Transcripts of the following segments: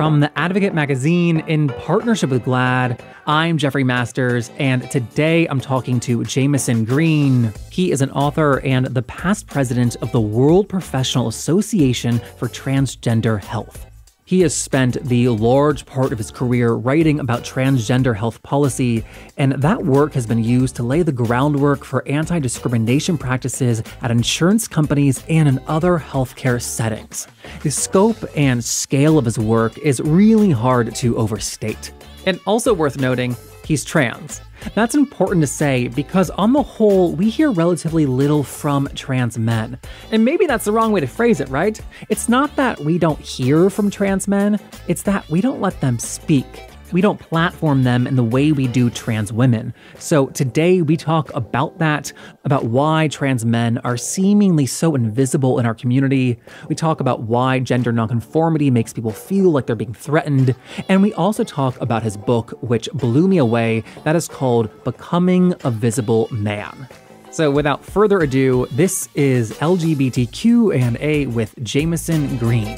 From the Advocate magazine in partnership with GLAAD, I'm Jeffrey Masters, and today I'm talking to Jamison Green. He is an author and the past president of the World Professional Association for Transgender Health. He has spent the large part of his career writing about transgender health policy, and that work has been used to lay the groundwork for anti discrimination practices at insurance companies and in other healthcare settings. The scope and scale of his work is really hard to overstate. And also worth noting, he's trans. That's important to say because, on the whole, we hear relatively little from trans men. And maybe that's the wrong way to phrase it, right? It's not that we don't hear from trans men, it's that we don't let them speak we don't platform them in the way we do trans women. So today we talk about that, about why trans men are seemingly so invisible in our community. We talk about why gender nonconformity makes people feel like they're being threatened. And we also talk about his book, which blew me away, that is called Becoming a Visible Man. So without further ado, this is LGBTQ and A with Jamison Green.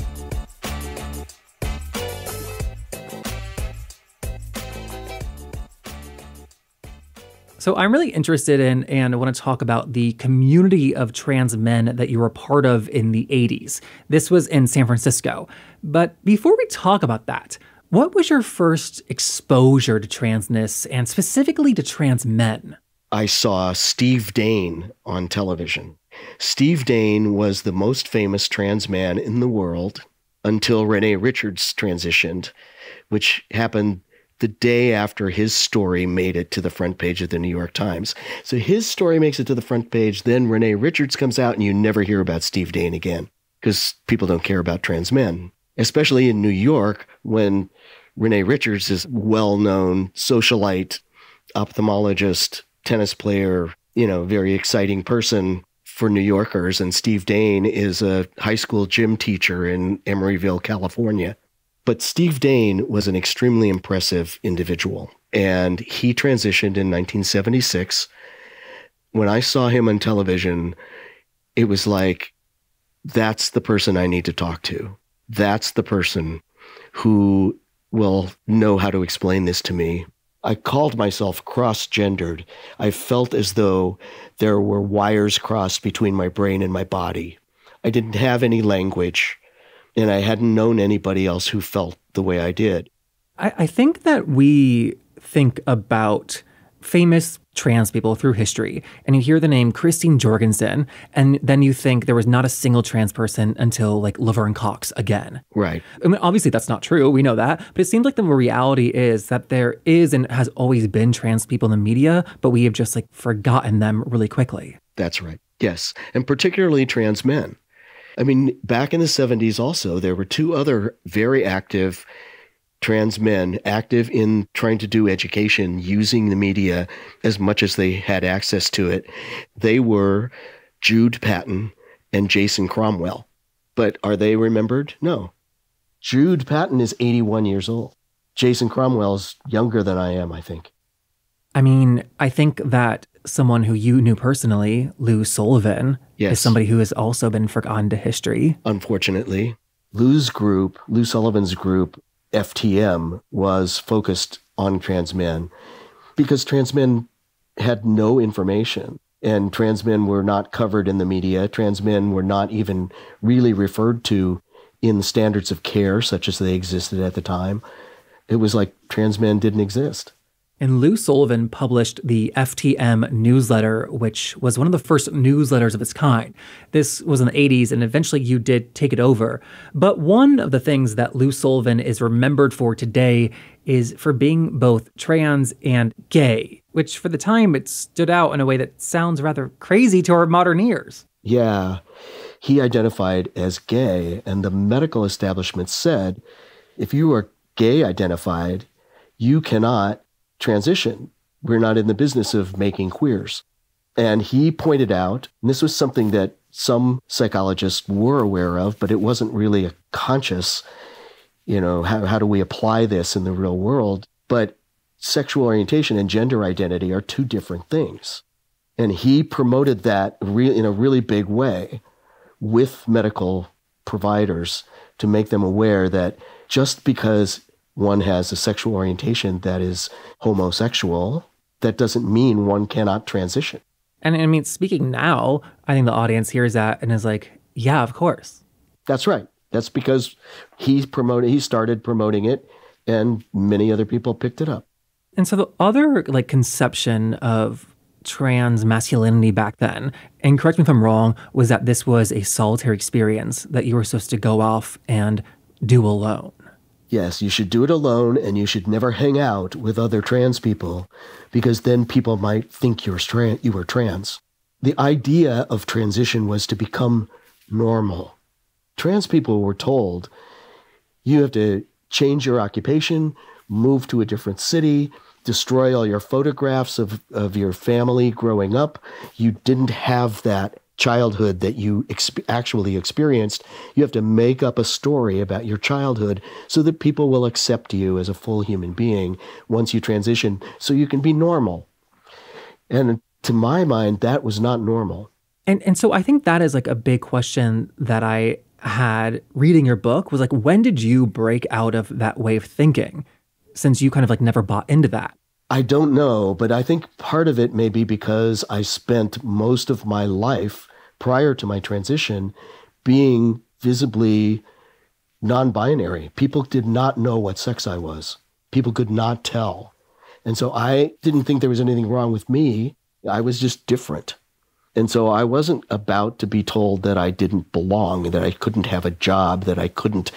So I'm really interested in and I want to talk about the community of trans men that you were part of in the 80s. This was in San Francisco. But before we talk about that, what was your first exposure to transness and specifically to trans men? I saw Steve Dain on television. Steve Dain was the most famous trans man in the world until Renee Richards transitioned, which happened the day after his story made it to the front page of the New York Times. So his story makes it to the front page. Then Renee Richards comes out, and you never hear about Steve Dain again because people don't care about trans men, especially in New York when Renee Richards is well known socialite, ophthalmologist, tennis player, you know, very exciting person for New Yorkers. And Steve Dain is a high school gym teacher in Emeryville, California. But Steve Dain was an extremely impressive individual, and he transitioned in 1976. When I saw him on television, it was like, that's the person I need to talk to. That's the person who will know how to explain this to me. I called myself cross gendered. I felt as though there were wires crossed between my brain and my body. I didn't have any language and I hadn't known anybody else who felt the way I did. I, I think that we think about famous trans people through history and you hear the name Christine Jorgensen and then you think there was not a single trans person until like Laverne Cox again. Right. I mean obviously that's not true. We know that. But it seems like the reality is that there is and has always been trans people in the media, but we have just like forgotten them really quickly. That's right. Yes. And particularly trans men. I mean, back in the 70s, also, there were two other very active trans men active in trying to do education using the media as much as they had access to it. They were Jude Patton and Jason Cromwell. But are they remembered? No. Jude Patton is 81 years old. Jason Cromwell is younger than I am, I think. I mean, I think that someone who you knew personally, Lou Sullivan, yes. is somebody who has also been forgotten to history. Unfortunately, Lou's group, Lou Sullivan's group, FTM, was focused on trans men because trans men had no information and trans men were not covered in the media. Trans men were not even really referred to in the standards of care such as they existed at the time. It was like trans men didn't exist. And Lou Sullivan published the FTM newsletter, which was one of the first newsletters of its kind. This was in the 80s, and eventually you did take it over. But one of the things that Lou Sullivan is remembered for today is for being both trans and gay, which for the time it stood out in a way that sounds rather crazy to our modern ears. Yeah. He identified as gay, and the medical establishment said if you are gay identified, you cannot transition. We're not in the business of making queers. And he pointed out, and this was something that some psychologists were aware of, but it wasn't really a conscious, you know, how, how do we apply this in the real world? But sexual orientation and gender identity are two different things. And he promoted that re- in a really big way with medical providers to make them aware that just because one has a sexual orientation that is homosexual, that doesn't mean one cannot transition. And I mean, speaking now, I think the audience hears that and is like, yeah, of course. That's right. That's because he promoted, he started promoting it, and many other people picked it up. And so the other like conception of trans masculinity back then, and correct me if I'm wrong, was that this was a solitary experience that you were supposed to go off and do alone. Yes, you should do it alone and you should never hang out with other trans people because then people might think you're stra- you were trans. The idea of transition was to become normal. Trans people were told you have to change your occupation, move to a different city, destroy all your photographs of, of your family growing up. You didn't have that childhood that you actually experienced, you have to make up a story about your childhood so that people will accept you as a full human being once you transition so you can be normal. And to my mind, that was not normal. And and so I think that is like a big question that I had reading your book was like when did you break out of that way of thinking since you kind of like never bought into that? I don't know, but I think part of it may be because I spent most of my life prior to my transition being visibly non binary. People did not know what sex I was, people could not tell. And so I didn't think there was anything wrong with me. I was just different. And so I wasn't about to be told that I didn't belong, that I couldn't have a job, that I couldn't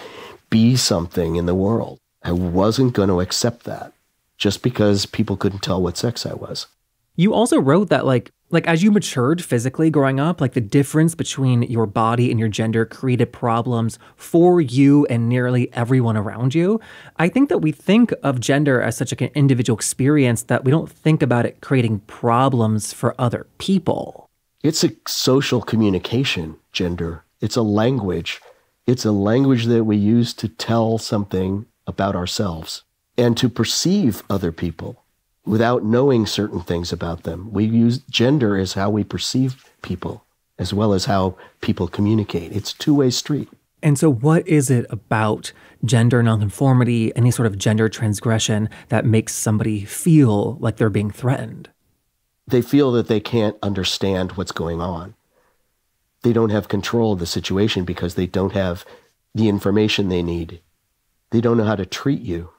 be something in the world. I wasn't going to accept that just because people couldn't tell what sex I was. You also wrote that like like as you matured physically growing up, like the difference between your body and your gender created problems for you and nearly everyone around you. I think that we think of gender as such like an individual experience that we don't think about it creating problems for other people. It's a social communication, gender. It's a language. It's a language that we use to tell something about ourselves and to perceive other people without knowing certain things about them. We use gender as how we perceive people as well as how people communicate. It's a two-way street. And so what is it about gender nonconformity, any sort of gender transgression that makes somebody feel like they're being threatened? They feel that they can't understand what's going on. They don't have control of the situation because they don't have the information they need. They don't know how to treat you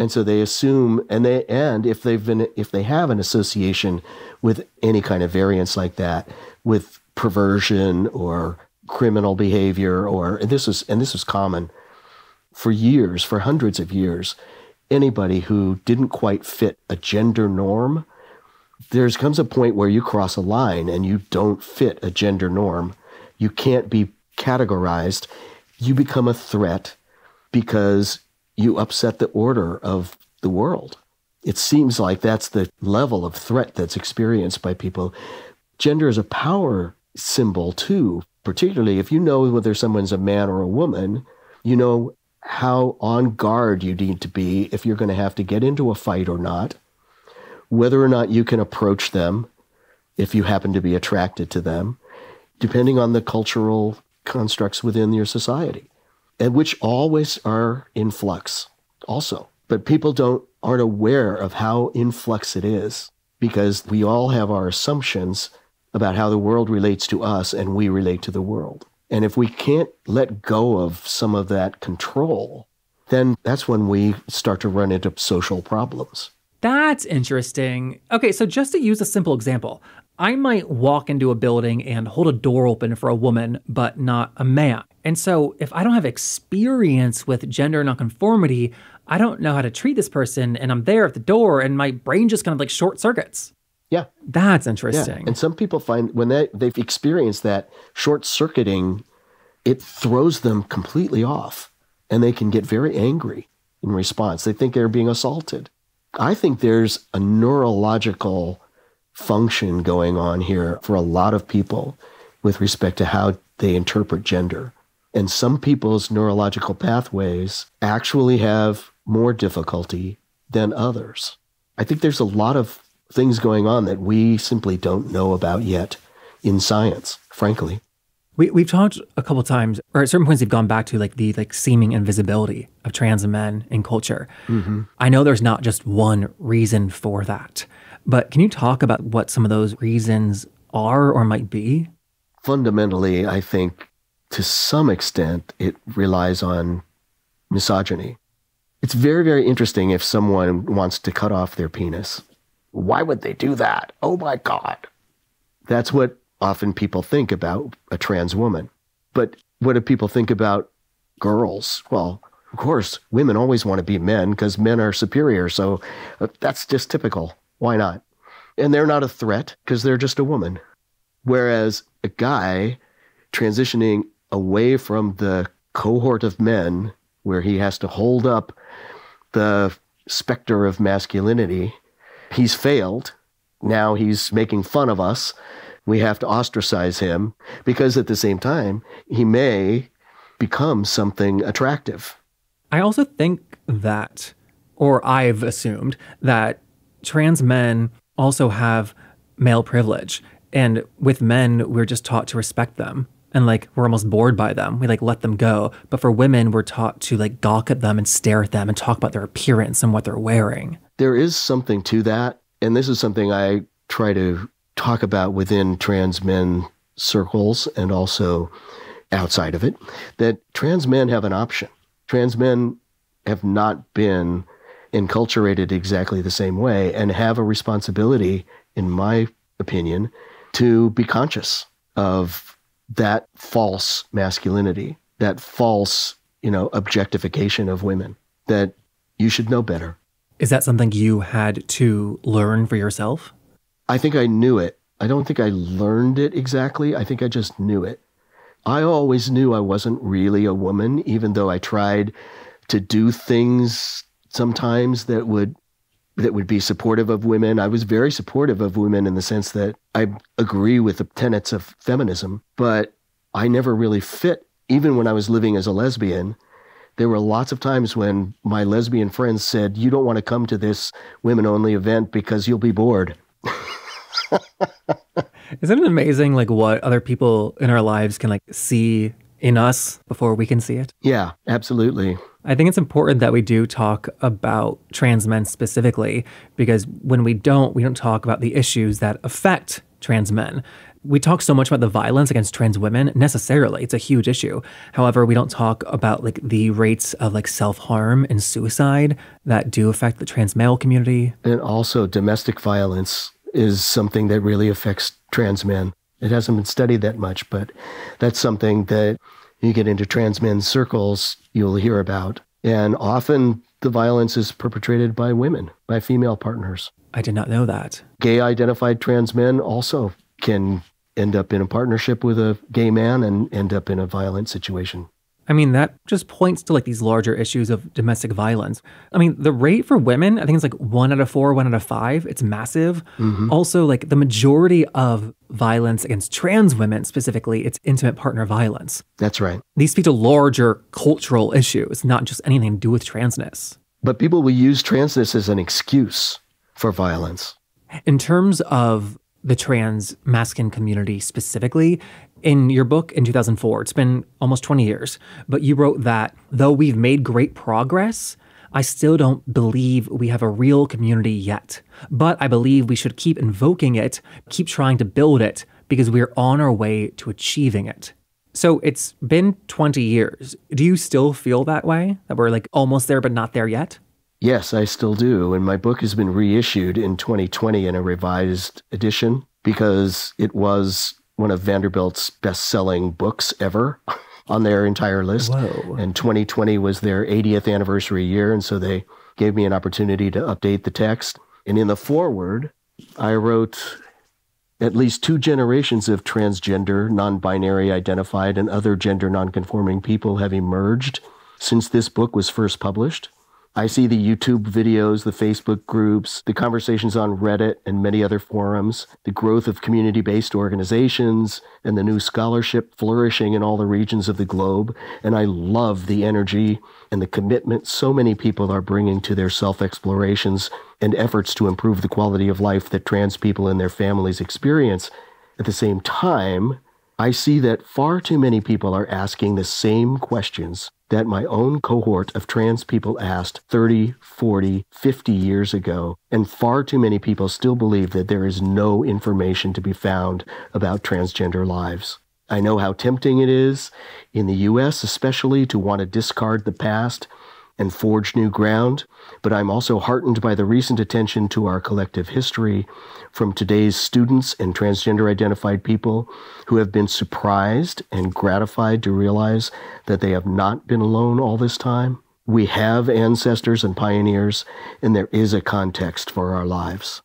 and so they assume and they and if they've been if they have an association with any kind of variance like that with perversion or criminal behavior or and this was and this was common for years for hundreds of years anybody who didn't quite fit a gender norm there's comes a point where you cross a line and you don't fit a gender norm. You can't be categorized. You become a threat because you upset the order of the world. It seems like that's the level of threat that's experienced by people. Gender is a power symbol too, particularly if you know whether someone's a man or a woman, you know how on guard you need to be if you're going to have to get into a fight or not, whether or not you can approach them if you happen to be attracted to them, depending on the cultural constructs within your society and which always are in flux also. But people don't aren't aware of how in flux it is because we all have our assumptions about how the world relates to us and we relate to the world. And if we can't let go of some of that control, then that's when we start to run into social problems. That's interesting. Okay, so just to use a simple example, I might walk into a building and hold a door open for a woman, but not a man. And so if I don't have experience with gender nonconformity, I don't know how to treat this person. And I'm there at the door and my brain just kind of like short circuits. Yeah. That's interesting. Yeah. And some people find when they, they've experienced that short circuiting, it throws them completely off and they can get very angry in response. They think they're being assaulted. I think there's a neurological function going on here for a lot of people with respect to how they interpret gender. And some people's neurological pathways actually have more difficulty than others. I think there's a lot of things going on that we simply don't know about yet in science, frankly. We, we've talked a couple times, or at certain points, we've gone back to like the like seeming invisibility of trans men in culture. Mm-hmm. I know there's not just one reason for that, but can you talk about what some of those reasons are or might be? Fundamentally, I think to some extent it relies on misogyny. It's very, very interesting if someone wants to cut off their penis. Why would they do that? Oh my God. That's what often people think about a trans woman. But what do people think about girls? Well, of course, women always want to be men because men are superior. So uh, that's just typical. Why not? And they're not a threat because they're just a woman. Whereas a guy transitioning away from the cohort of men where he has to hold up the specter of masculinity, he's failed. Now he's making fun of us we have to ostracize him because at the same time, he may become something attractive. I also think that, or I've assumed that trans men also have male privilege. And with men, we're just taught to respect them. And like we're almost bored by them. We like let them go. But for women, we're taught to like gawk at them and stare at them and talk about their appearance and what they're wearing. There is something to that. And this is something I try to talk about within trans men circles and also outside of it that trans men have an option. Trans men have not been enculturated exactly the same way and have a responsibility, in my opinion, to be conscious of that false masculinity, that false, you know, objectification of women, that you should know better. Is that something you had to learn for yourself? I think I knew it. I don't think I learned it exactly. I think I just knew it. I always knew I wasn't really a woman, even though I tried to do things sometimes that would that would be supportive of women. I was very supportive of women in the sense that I agree with the tenets of feminism, but I never really fit. Even when I was living as a lesbian, there were lots of times when my lesbian friends said, You don't want to come to this women only event because you'll be bored. Isn't it amazing like what other people in our lives can like see in us before we can see it? Yeah, absolutely. I think it's important that we do talk about trans men specifically because when we don't, we don't talk about the issues that affect trans men. We talk so much about the violence against trans women necessarily. It's a huge issue. However, we don't talk about like the rates of like self-harm and suicide that do affect the trans male community. And also domestic violence is something that really affects trans men. It hasn't been studied that much, but that's something that you get into trans men's circles, you'll hear about. And often the violence is perpetrated by women, by female partners. I did not know that. Gay identified trans men also can end up in a partnership with a gay man and end up in a violent situation. I mean, that just points to like these larger issues of domestic violence. I mean, the rate for women, I think it's like one out of four, one out of five. It's massive. Mm-hmm. Also, like the majority of violence against trans women specifically, it's intimate partner violence. That's right. These speak to larger cultural issues, not just anything to do with transness. But people will use transness as an excuse for violence. In terms of the trans masculine community specifically, in your book in 2004, it's been almost 20 years, but you wrote that though we've made great progress, I still don't believe we have a real community yet. But I believe we should keep invoking it, keep trying to build it, because we're on our way to achieving it. So it's been 20 years. Do you still feel that way? That we're like almost there, but not there yet? Yes, I still do. And my book has been reissued in 2020 in a revised edition because it was one of Vanderbilt's best selling books ever on their entire list. Whoa. And 2020 was their 80th anniversary year. And so they gave me an opportunity to update the text. And in the foreword, I wrote at least two generations of transgender, non binary identified, and other gender non-conforming people have emerged since this book was first published. I see the YouTube videos, the Facebook groups, the conversations on Reddit and many other forums, the growth of community based organizations, and the new scholarship flourishing in all the regions of the globe. And I love the energy and the commitment so many people are bringing to their self explorations and efforts to improve the quality of life that trans people and their families experience. At the same time, I see that far too many people are asking the same questions that my own cohort of trans people asked 30, 40, 50 years ago, and far too many people still believe that there is no information to be found about transgender lives. I know how tempting it is, in the US especially, to want to discard the past and forge new ground, but I'm also heartened by the recent attention to our collective history from today's students and transgender identified people who have been surprised and gratified to realize that they have not been alone all this time. We have ancestors and pioneers, and there is a context for our lives.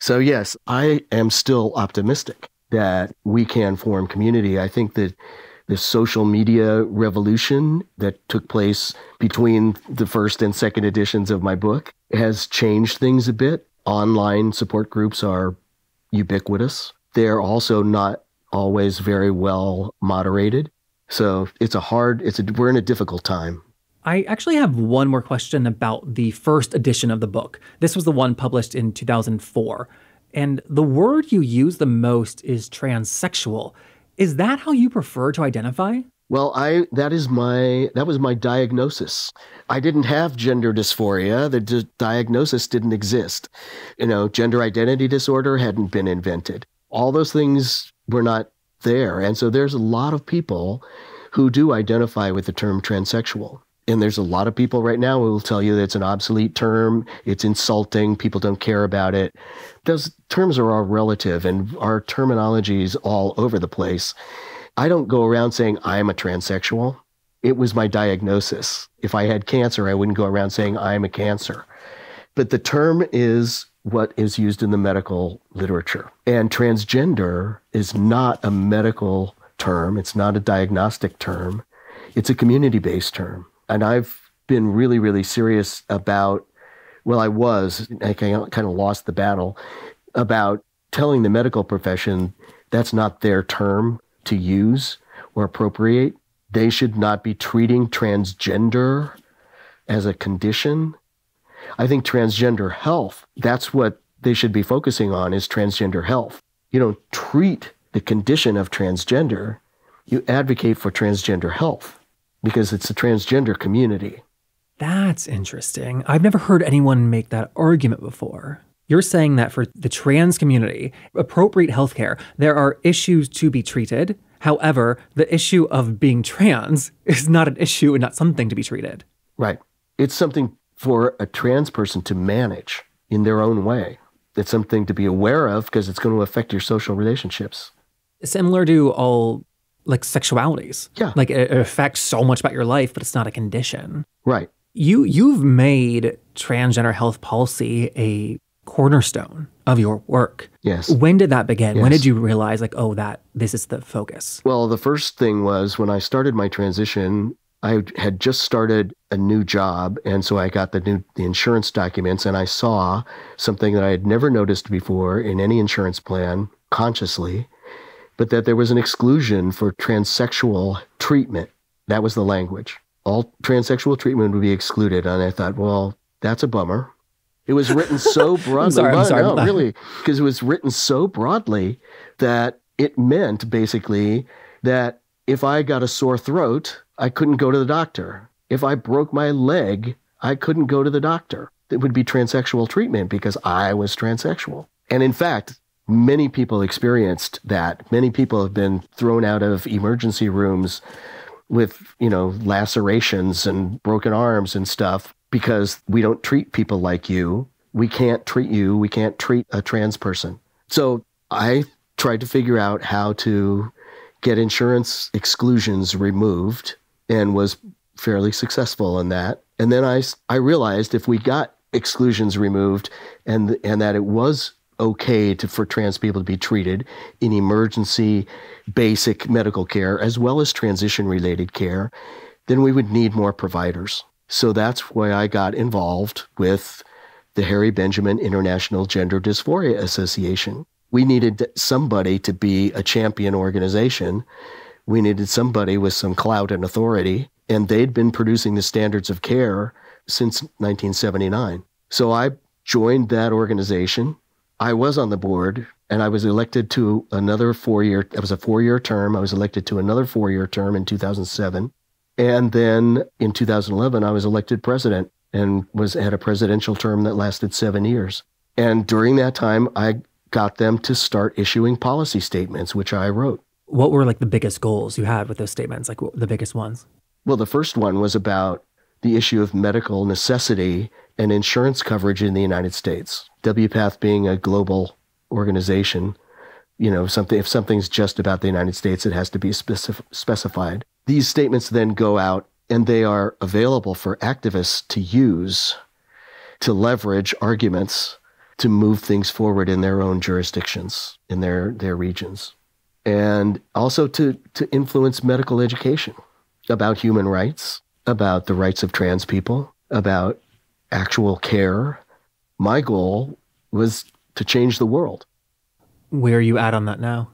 So, yes, I am still optimistic that we can form community. I think that the social media revolution that took place between the first and second editions of my book has changed things a bit. Online support groups are ubiquitous. They're also not always very well moderated. So it's a hard, it's a, we're in a difficult time. I actually have one more question about the first edition of the book. This was the one published in 2004. And the word you use the most is transsexual. Is that how you prefer to identify? Well, I that is my that was my diagnosis. I didn't have gender dysphoria. The d- diagnosis didn't exist. You know, gender identity disorder hadn't been invented. All those things were not there. And so there's a lot of people who do identify with the term transsexual. And there's a lot of people right now who will tell you that it's an obsolete term, it's insulting, people don't care about it. Those terms are all relative and our terminology is all over the place. I don't go around saying I'm a transsexual. It was my diagnosis. If I had cancer, I wouldn't go around saying I'm a cancer. But the term is what is used in the medical literature. And transgender is not a medical term, it's not a diagnostic term, it's a community based term. And I've been really, really serious about, well, I was, I kind of lost the battle about telling the medical profession that's not their term to use or appropriate. They should not be treating transgender as a condition. I think transgender health, that's what they should be focusing on is transgender health. You don't treat the condition of transgender, you advocate for transgender health because it's a transgender community. That's interesting. I've never heard anyone make that argument before. You're saying that for the trans community, appropriate healthcare, there are issues to be treated. However, the issue of being trans is not an issue and not something to be treated. Right. It's something for a trans person to manage in their own way. It's something to be aware of because it's going to affect your social relationships. Similar to all like sexualities. Yeah. Like it, affects so much about your life, but it's not a condition. Right. You you've made transgender health policy a cornerstone of your work. Yes. When did that begin? Yes. When did you realize like, oh, that this is the focus? Well, the first thing was when I started my transition, I had just started a new job, and so I got the new the insurance documents, and I saw something that I had never noticed before in any insurance plan consciously, but that there was an exclusion for transsexual treatment. That was the language. All transsexual treatment would be excluded. And I thought, well, that's a bummer. It was written so broadly. I'm sorry, I'm sorry. No, really, because it was written so broadly that it meant basically that if I got a sore throat, I couldn't go to the doctor. If I broke my leg, I couldn't go to the doctor. It would be transsexual treatment because I was transsexual. And in fact, Many people experienced that. Many people have been thrown out of emergency rooms with, you know, lacerations and broken arms and stuff because we don't treat people like you. We can't treat you. We can't treat a trans person. So I tried to figure out how to get insurance exclusions removed and was fairly successful in that. And then I, I realized if we got exclusions removed and, and that it was okay to, for trans people to be treated in emergency basic medical care as well as transition related care, then we would need more providers. So that's why I got involved with the Harry Benjamin International Gender Dysphoria Association. We needed somebody to be a champion organization. We needed somebody with some clout and authority, and they'd been producing the standards of care since 1979. So I joined that organization I was on the board and I was elected to another four year. That was a four year term. I was elected to another four year term in 2007, and then in 2011 I was elected president and was had a presidential term that lasted seven years. And during that time, I got them to start issuing policy statements, which I wrote. What were like the biggest goals you had with those statements? Like the biggest ones? Well, the first one was about the issue of medical necessity and insurance coverage in the United States. WPATH being a global organization, you know, something if something's just about the United States, it has to be specif- specified. These statements then go out and they are available for activists to use to leverage arguments to move things forward in their own jurisdictions, in their, their regions, and also to, to influence medical education about human rights, about the rights of trans people, about actual care. My goal was to change the world. Where are you at on that now?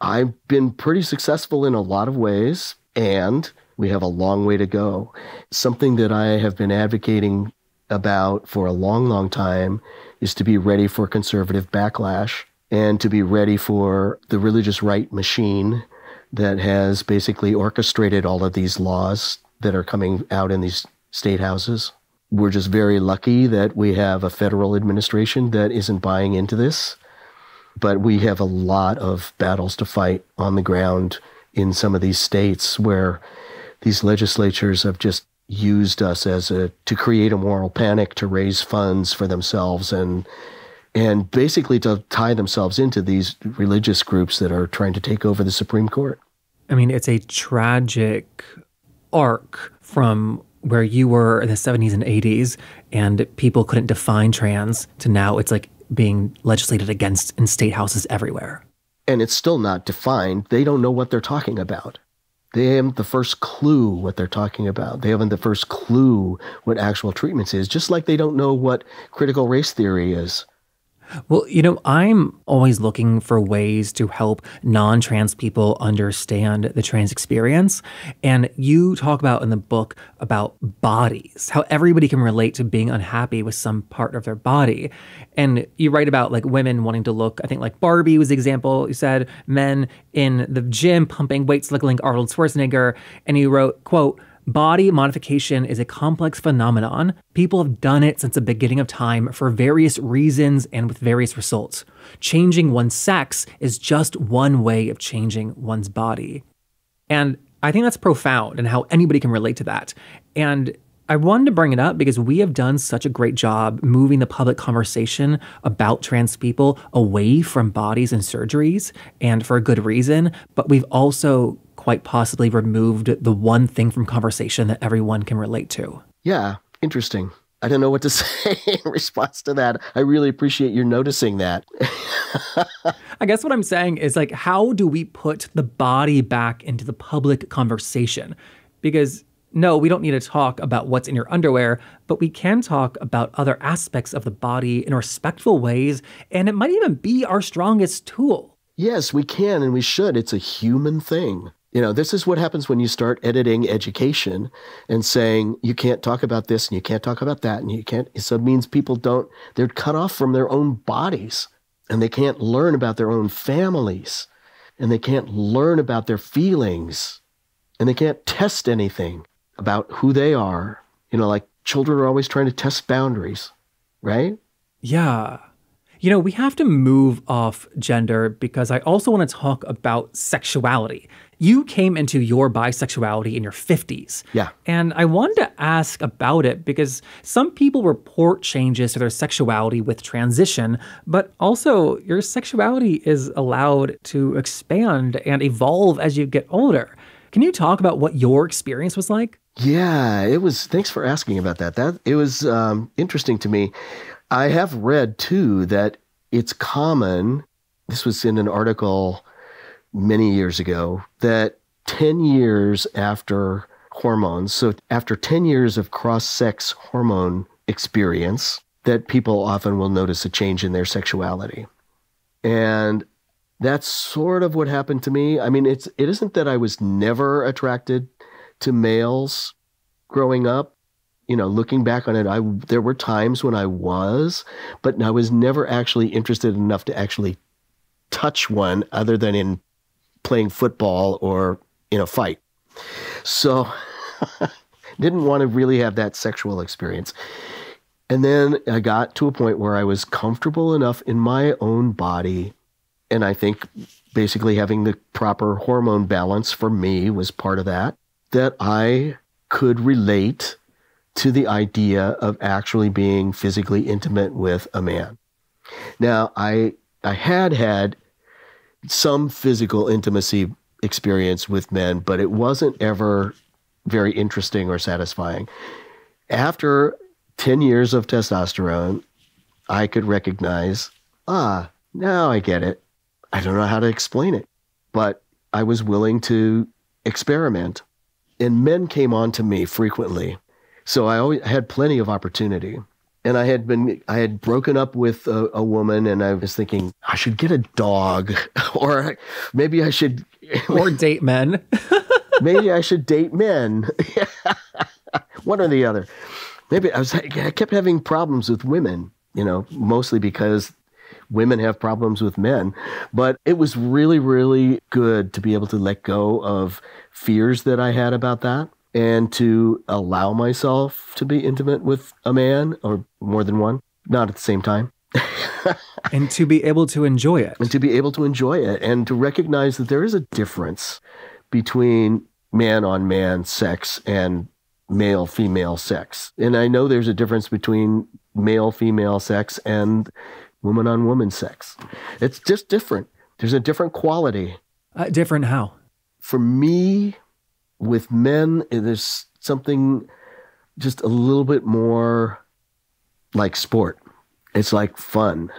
I've been pretty successful in a lot of ways, and we have a long way to go. Something that I have been advocating about for a long, long time is to be ready for conservative backlash and to be ready for the religious right machine that has basically orchestrated all of these laws that are coming out in these state houses. We're just very lucky that we have a federal administration that isn't buying into this. But we have a lot of battles to fight on the ground in some of these states where these legislatures have just used us as a to create a moral panic to raise funds for themselves and and basically to tie themselves into these religious groups that are trying to take over the Supreme Court. I mean, it's a tragic arc from where you were in the 70s and 80s and people couldn't define trans to now it's like being legislated against in state houses everywhere. And it's still not defined. They don't know what they're talking about. They haven't the first clue what they're talking about. They haven't the first clue what actual treatments is, just like they don't know what critical race theory is. Well, you know, I'm always looking for ways to help non trans people understand the trans experience. And you talk about in the book about bodies, how everybody can relate to being unhappy with some part of their body. And you write about like women wanting to look, I think like Barbie was the example. You said men in the gym pumping weights looking like Arnold Schwarzenegger. And you wrote, quote, Body modification is a complex phenomenon. People have done it since the beginning of time for various reasons and with various results. Changing one's sex is just one way of changing one's body. And I think that's profound and how anybody can relate to that. And I wanted to bring it up because we have done such a great job moving the public conversation about trans people away from bodies and surgeries, and for a good reason. But we've also quite possibly removed the one thing from conversation that everyone can relate to. Yeah, interesting. I don't know what to say in response to that. I really appreciate you noticing that. I guess what I'm saying is like, how do we put the body back into the public conversation? Because no, we don't need to talk about what's in your underwear, but we can talk about other aspects of the body in respectful ways, and it might even be our strongest tool. Yes, we can and we should. It's a human thing. You know, this is what happens when you start editing education and saying you can't talk about this and you can't talk about that and you can't. So it means people don't, they're cut off from their own bodies and they can't learn about their own families and they can't learn about their feelings and they can't test anything about who they are. You know, like children are always trying to test boundaries, right? Yeah. You know, we have to move off gender because I also want to talk about sexuality you came into your bisexuality in your 50s. Yeah. And I wanted to ask about it because some people report changes to their sexuality with transition, but also your sexuality is allowed to expand and evolve as you get older. Can you talk about what your experience was like? Yeah, it was. Thanks for asking about that. That it was um, interesting to me. I have read too that it's common. This was in an article many years ago that 10 years after hormones, so after 10 years of cross sex hormone experience, that people often will notice a change in their sexuality. And that's sort of what happened to me. I mean, it's it isn't that I was never attracted to males growing up. You know, looking back on it, I there were times when I was, but I was never actually interested enough to actually touch one other than in playing football or in a fight. So didn't want to really have that sexual experience. And then I got to a point where I was comfortable enough in my own body. And I think basically having the proper hormone balance for me was part of that, that I could relate to the idea of actually being physically intimate with a man. Now, I I had had some physical intimacy experience with men, but it wasn't ever very interesting or satisfying. After 10 years of testosterone, I could recognize, ah, now I get it. I don't know how to explain it, but I was willing to experiment. And men came on to me frequently. So I always had plenty of opportunity. And I had been, I had broken up with a, a woman and I was thinking, I should get a dog or maybe I should. Or date men. maybe I should date men. One or the other. Maybe I was, I kept having problems with women, you know, mostly because women have problems with men. But it was really, really good to be able to let go of fears that I had about that and to allow myself to be intimate with a man or more than one, not at the same time. and to be able to enjoy it. And to be able to enjoy it and to recognize that there is a difference between man on man sex and male female sex. And I know there's a difference between male female sex and woman on woman sex. It's just different. There's a different quality. Uh, different how? For me, with men, there's something just a little bit more like sport. It's like fun.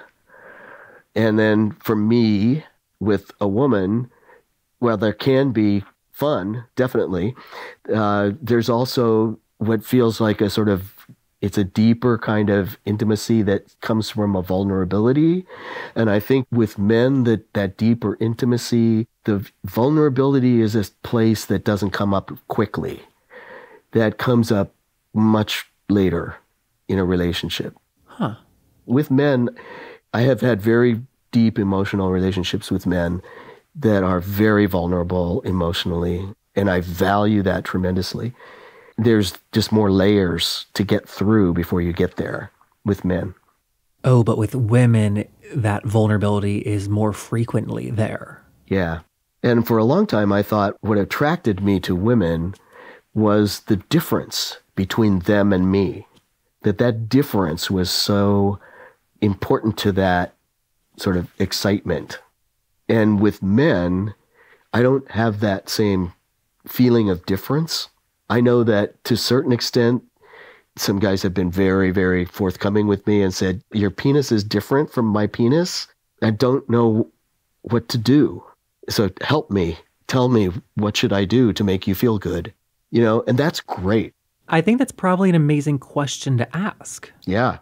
And then for me, with a woman, well, there can be fun, definitely. Uh, there's also what feels like a sort of it's a deeper kind of intimacy that comes from a vulnerability. And I think with men, that, that deeper intimacy, the vulnerability is a place that doesn't come up quickly, that comes up much later in a relationship. Huh. With men, I have had very deep emotional relationships with men that are very vulnerable emotionally. And I value that tremendously there's just more layers to get through before you get there with men. Oh, but with women, that vulnerability is more frequently there. Yeah. And for a long time, I thought what attracted me to women was the difference between them and me. That that difference was so important to that sort of excitement. And with men, I don't have that same feeling of difference. I know that to a certain extent, some guys have been very, very forthcoming with me and said, Your penis is different from my penis. I don't know what to do. So help me. Tell me what should I do to make you feel good? You know, and that's great. I think that's probably an amazing question to ask. Yeah.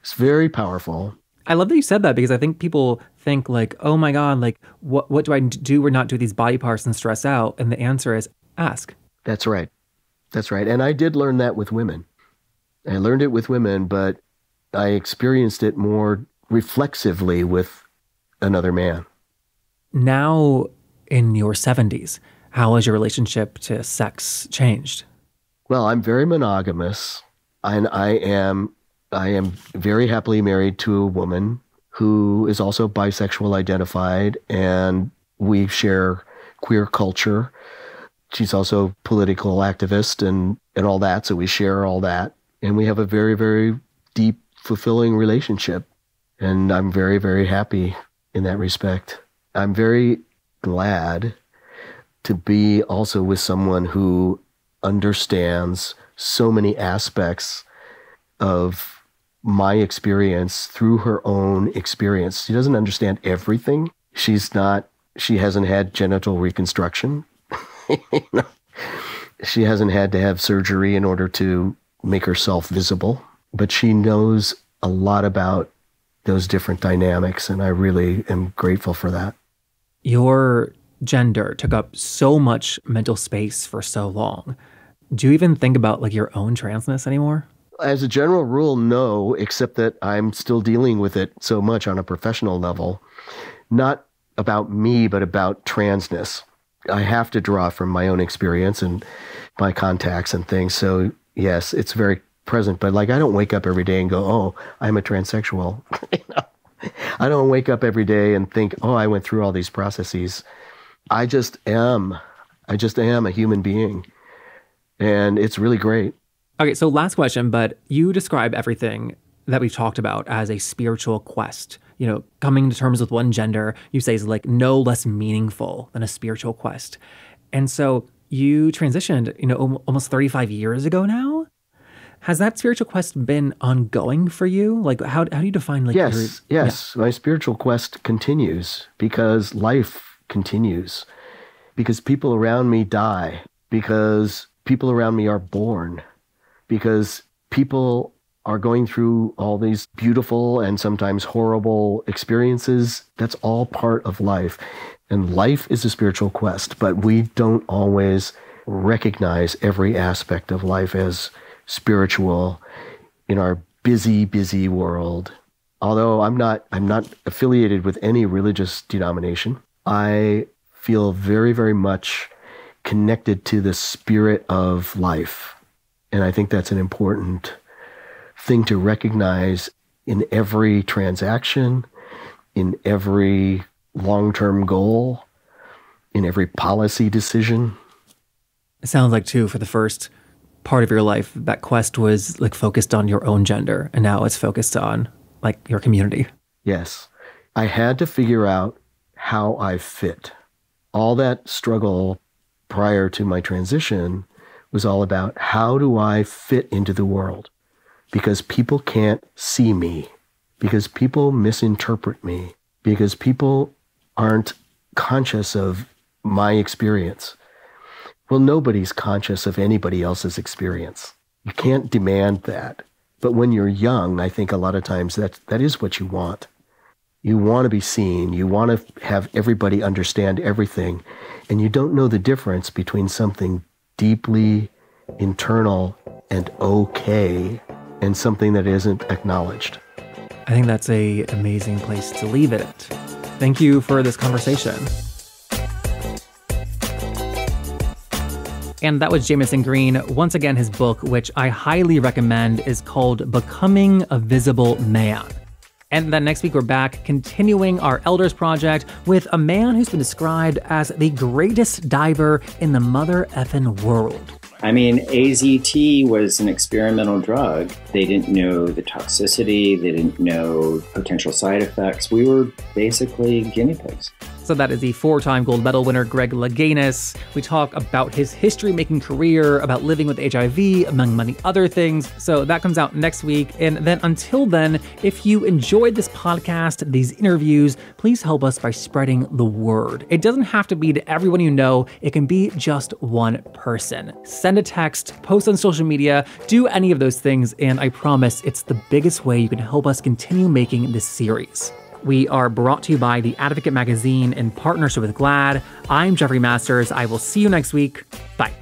It's very powerful. I love that you said that because I think people think like, "Oh my god, like what what do I do or not do these body parts and stress out?" And the answer is ask. That's right. That's right. And I did learn that with women. I learned it with women, but I experienced it more reflexively with another man. Now, in your 70s, how has your relationship to sex changed? Well, I'm very monogamous, and I am I am very happily married to a woman who is also bisexual identified, and we share queer culture she's also political activist and, and all that. So we share all that. And we have a very, very deep, fulfilling relationship. And I'm very, very happy in that respect. I'm very glad to be also with someone who understands so many aspects of my experience through her own experience. She doesn't understand everything. She's not, she hasn't had genital reconstruction. she hasn't had to have surgery in order to make herself visible, but she knows a lot about those different dynamics, and I really am grateful for that. Your gender took up so much mental space for so long. Do you even think about like your own transness anymore? As a general rule, no, except that I'm still dealing with it so much on a professional level. Not about me, but about transness. I have to draw from my own experience and my contacts and things. So, yes, it's very present. But like, I don't wake up every day and go, oh, I'm a transsexual. I don't wake up every day and think, oh, I went through all these processes. I just am. I just am a human being. And it's really great. Okay, so last question, but you describe everything that we've talked about as a spiritual quest. You know, coming to terms with one gender, you say is like no less meaningful than a spiritual quest. And so you transitioned, you know, almost 35 years ago now. Has that spiritual quest been ongoing for you? Like, how, how do you define like? Yes, your, yes. Yeah. My spiritual quest continues because life continues, because people around me die, because people around me are born, because people are going through all these beautiful and sometimes horrible experiences. That's all part of life. And life is a spiritual quest, but we don't always recognize every aspect of life as spiritual in our busy, busy world. Although I'm not I'm not affiliated with any religious denomination, I feel very, very much connected to the spirit of life. And I think that's an important thing to recognize in every transaction, in every long term goal, in every policy decision. It sounds like, too, for the first part of your life, that quest was like focused on your own gender, and now it's focused on like your community. Yes. I had to figure out how I fit. All that struggle prior to my transition was all about how do I fit into the world? Because people can't see me, because people misinterpret me, because people aren't conscious of my experience. Well, nobody's conscious of anybody else's experience. You can't demand that. But when you're young, I think a lot of times that that is what you want. You want to be seen. You want to have everybody understand everything. And you don't know the difference between something deeply internal and okay and something that isn't acknowledged. I think that's a amazing place to leave it. Thank you for this conversation. And that was Jamison Green. Once again, his book, which I highly recommend, is called Becoming a Visible Man. And then next week, we're back continuing our Elders Project with a man who's been described as the greatest diver in the mother effin' world. I mean, AZT was an experimental drug. They didn't know the toxicity, they didn't know potential side effects. We were basically guinea pigs. So that is the four-time gold medal winner Greg Louganis. We talk about his history-making career, about living with HIV, among many other things. So that comes out next week. And then until then, if you enjoyed this podcast, these interviews, please help us by spreading the word. It doesn't have to be to everyone you know. It can be just one person. Send a text, post on social media, do any of those things, and I promise it's the biggest way you can help us continue making this series. We are brought to you by the Advocate Magazine in partnership with GLAAD. I'm Jeffrey Masters. I will see you next week. Bye.